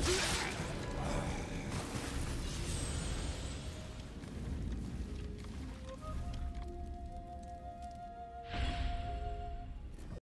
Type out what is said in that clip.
Let's go.